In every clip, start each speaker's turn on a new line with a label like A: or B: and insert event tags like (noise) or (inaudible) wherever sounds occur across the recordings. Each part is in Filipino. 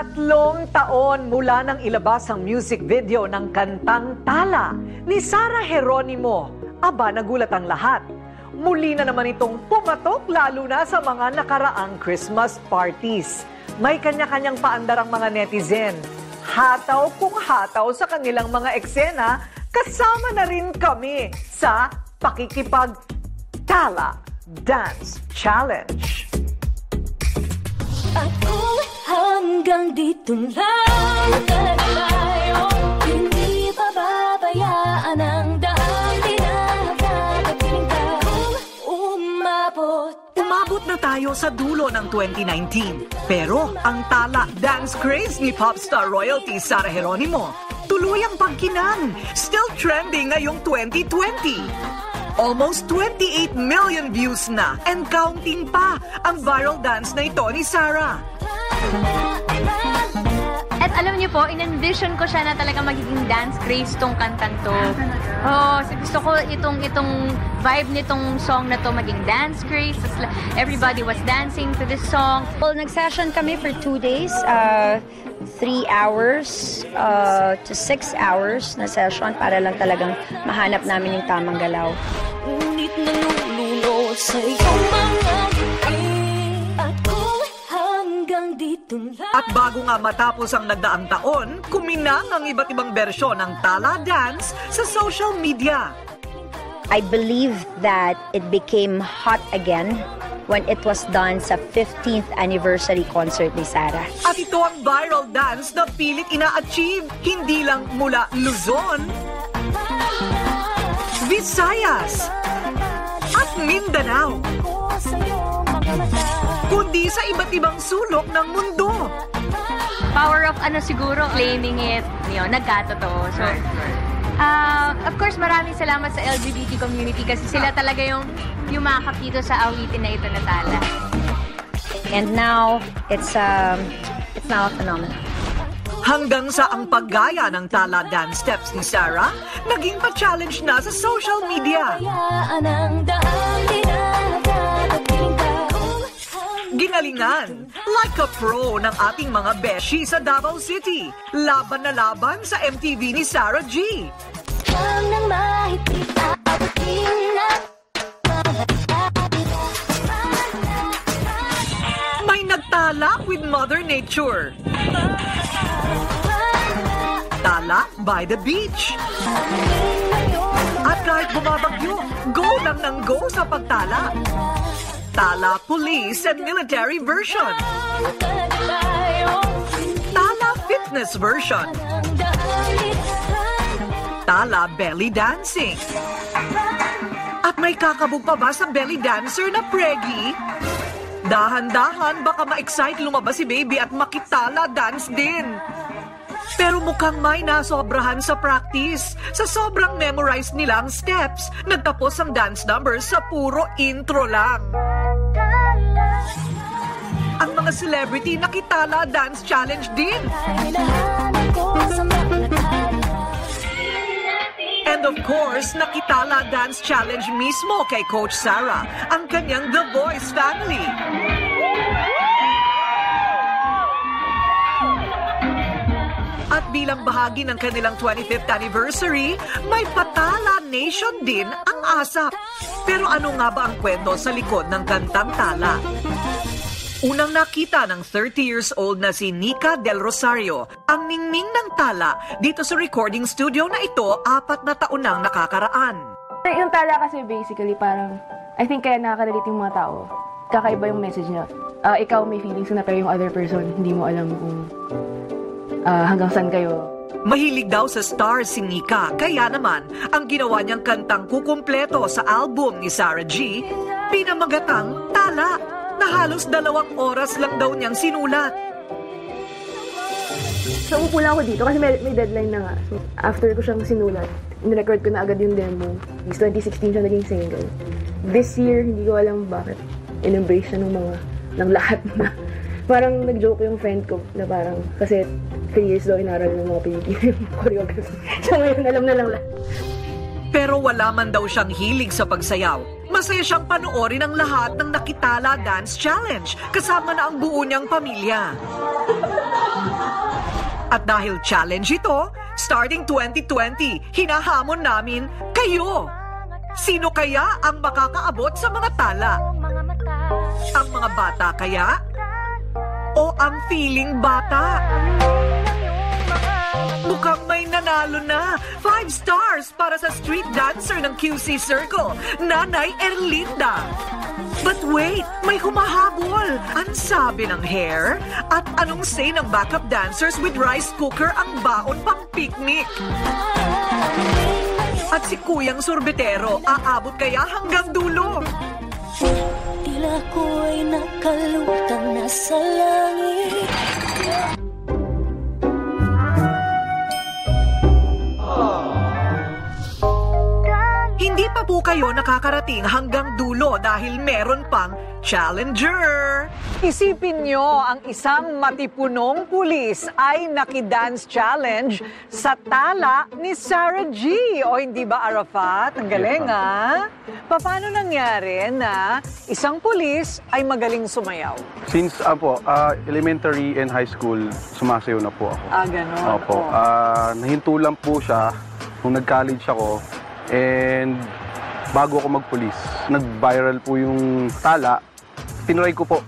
A: Tatlong taon mula nang ilabas ang music video ng kantang Tala ni Sara Geronimo. Aba, nagulat ang lahat. Muli na naman itong pumatok lalo na sa mga nakaraang Christmas parties. May kanya-kanyang paandar ang mga netizen. Hataw kung hataw sa kanilang mga eksena, kasama na rin kami sa Pakikipag Tala Dance Challenge.
B: Kung hanggang dito lang talaga tayo. Hindi pababayaan ang daan. Di na magkakapiling ka umabot
A: Umabot na tayo sa dulo ng 2019. Pero ang tala dance craze ni popstar royalty Sara Geronimo. Tuluyang pagkinang, still trending ngayong 2020. Almost 28 million views na. And counting pa ang viral dance na ito ni Sarah.
C: At alam niyo po, in-envision ko siya na talaga magiging dance craze tong kantang to. Oh, so gusto ko itong itong vibe nitong song na to maging dance craze. Everybody was dancing to this song.
D: Well, nag-session kami for two days. Uh, three hours uh, to six hours na session para lang talagang mahanap namin yung tamang galaw.
B: Ngunit nalulunod sa iyong At
A: bago nga matapos ang nagdaang taon, kuminang ang iba't ibang bersyon ng tala dance sa social media.
D: I believe that it became hot again when it was done sa 15th anniversary concert ni Sarah.
A: At ito ang viral dance na pilit ina-achieve hindi lang mula Luzon, Visayas, at Mindanao, kundi sa iba't ibang sulok ng mundo.
C: Power of ano siguro, claiming it, yun, nagkatotoo. So, ah, of course, maraming salamat sa LGBT community kasi sila talaga yung yumakap dito sa awitin na ito na tala.
D: And now, it's, um, it's now a phenomenon.
A: Hanggang sa ang paggaya ng tala dance steps ni Sarah, naging pa-challenge na sa social media. Ginalingan, like a pro ng ating mga beshi sa Davao City. Laban na laban sa MTV ni Sarah G.
B: Lang nang mahigpit Aabutin na
A: May nagtala with Mother Nature. Tala by the beach. At kahit bumabagyo, go lang ng go sa pagtala. Tala Police and Military version. Tala Fitness version. Tala Belly Dancing. At may kakabog pa ba sa belly dancer na preggy? Dahan-dahan baka ma-excite lumabas si baby at makitala dance din. Pero mukhang may nasobrahan sa practice. Sa sobrang memorize nilang steps, nagtapos ang dance numbers sa puro intro lang. Mga celebrity nakitala dance challenge din. And of course, nakitala dance challenge mismo kay Coach Sarah, ang kanyang The Voice family. At bilang bahagi ng kanilang 25th anniversary, may Patala Nation din ang ASAP. Pero ano nga ba ang kwento sa likod ng kantang tala? Unang nakita ng 30 years old na si Nika Del Rosario, ang ningning ng tala dito sa recording studio na ito apat na taon nang nakakaraan.
E: Yung tala kasi basically parang, I think kaya nakaka-relate yung mga tao. Kakaiba yung message niya. Ah, ikaw may feelings na pero yung other person, hindi mo alam kung ah, hanggang saan kayo.
A: Mahilig daw sa stars si Nika, kaya naman ang ginawa niyang kantang kukumpleto sa album ni Sarah G, pinamagatang Tala, na halos dalawang oras lang daw niyang sinulat.
E: So, umupo lang ako dito kasi may, may deadline na nga. So, after ko siyang sinulat, nirecord ko na agad yung demo. Is 2016 siya naging single. This year, hindi ko alam bakit in-embrace siya ng mga, ng lahat na. (laughs) Parang nag-joke yung friend ko na parang, kasi three years daw inaral ng mga Pilipino yung (laughs) choreography. So, ngayon alam na lang lahat.
A: Pero wala man daw siyang hilig sa pagsayaw. Masaya siyang panoorin ang lahat ng Nakitala Dance Challenge kasama na ang buo niyang pamilya. At dahil challenge ito, starting 2020, hinahamon namin kayo. Sino kaya ang makakaabot sa mga tala? Ang mga bata kaya? O ang feeling bata? Mukhang may nanalo na. Five stars para sa street dancer ng QC Circle, Nanay Erlinda. But wait, may humahabol. Ang sabi ng hair? At anong say ng backup dancers with rice cooker ang baon pang picnic? At si Kuyang Sorbetero, aabot kaya hanggang dulo?
B: Tila ko'y nakalutang nasa langit
A: po kayo nakakarating hanggang dulo dahil meron pang challenger. Isipin nyo, ang isang matipunong pulis ay nakidance challenge sa tala ni Sarah G. O hindi ba, Arafat? Ang galing, ha? Paano nangyari na isang pulis ay magaling sumayaw?
F: Since ah, po, ah, elementary and high school, sumasayaw na po ako.
A: Ah, ganon.
F: Opo.
A: Oh.
F: Ah, nahinto lang po siya nung nag-college ako. And bago ako mag-police, nag-viral po yung tala. Tinry ko po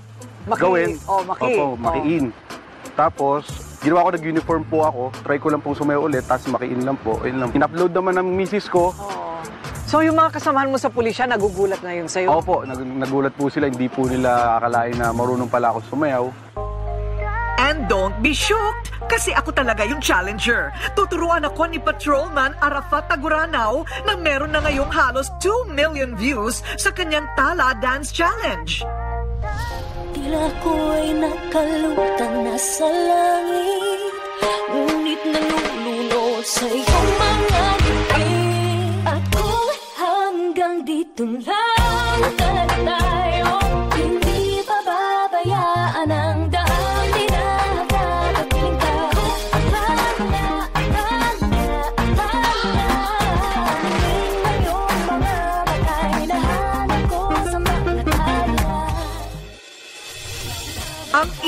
A: Maki-
F: gawin.
A: oh, maki.
F: Opo, makiin. Tapos, ginawa ko nag-uniform po ako. Try ko lang pong sumayaw ulit, tapos makiin lang po. Ayun lang. In-upload naman ng misis ko.
A: Oh. So yung mga kasamahan mo sa pulisya, nagugulat na yun sa'yo?
F: Opo, nag- nagulat po sila. Hindi po nila akalain na marunong pala ako sumayaw.
A: Don't be shocked, kasi ako talaga yung challenger. Tuturuan ako ni Patrolman Arafat Taguranaw na meron na ngayong halos 2 million views sa kanyang Tala Dance Challenge.
B: Tila ko'y nakalutang nasa langit Ngunit nalulunod sa iyong mga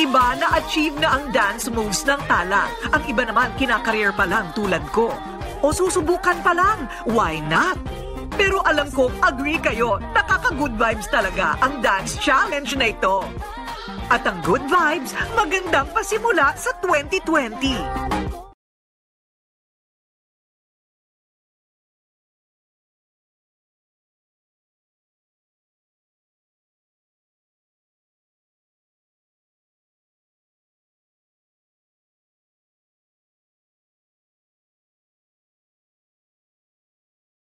A: iba na-achieve na ang dance moves ng Tala. Ang iba naman kinakareer pa lang tulad ko. O susubukan pa lang, why not? Pero alam ko, agree kayo, nakaka-good vibes talaga ang dance challenge na ito. At ang good vibes, magandang pasimula sa 2020.